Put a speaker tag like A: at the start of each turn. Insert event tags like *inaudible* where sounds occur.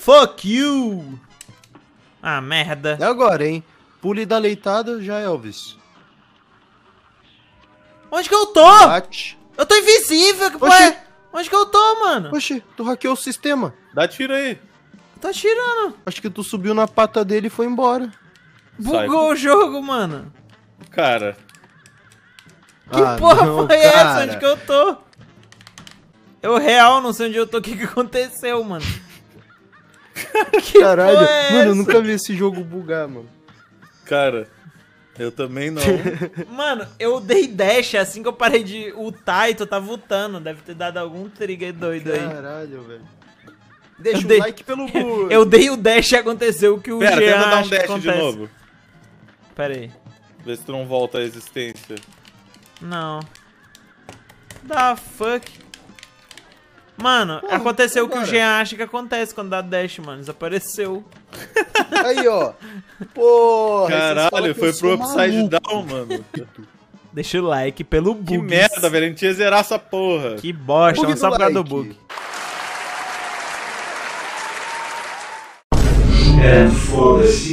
A: Fuck you! Ah, merda.
B: É agora, hein? Pule da leitada já, Elvis.
A: Onde que eu tô?
B: Bate.
A: Eu tô invisível, que
B: Oxi.
A: porra é? Onde que eu tô, mano?
B: Oxi, tu hackeou o sistema.
C: Dá tiro aí.
A: Eu tô atirando.
B: Acho que tu subiu na pata dele e foi embora.
A: Bugou o jogo, mano.
C: Cara,
A: Que
B: Ah,
A: porra
B: não,
A: foi essa?
B: cara.
A: Onde que eu tô? Eu real não sei onde eu tô. O que que aconteceu, mano? *laughs* que
B: Caralho,
A: porra é
B: mano, eu nunca vi esse jogo bugar, mano.
C: cara, eu também não. *laughs*
A: Mano, eu dei dash assim que eu parei de ultar e tu tava ultando. Deve ter dado algum trigger doido aí.
B: Caralho, velho. Deixa
A: Eu
B: o
A: dei-
B: like pelo burro. *laughs*
A: Eu dei o dash e aconteceu o que o
C: Pera,
A: Jean
C: tenta dar um dash de novo.
A: Pera aí.
C: Vê se tu não volta à existência.
A: Não. Da fuck. Mano, aconteceu o que o? Jean acha que acontece quando dá dash, mano. Desapareceu. *laughs*
B: Aí, ó. Porra.
C: Caralho,
B: que
C: foi pro Upside
B: maluco.
C: Down, mano.
A: Deixa o like pelo bug.
C: Que merda, velho. A gente ia zerar essa porra.
A: Que bosta, não só por causa do bug.
D: É, foda-se.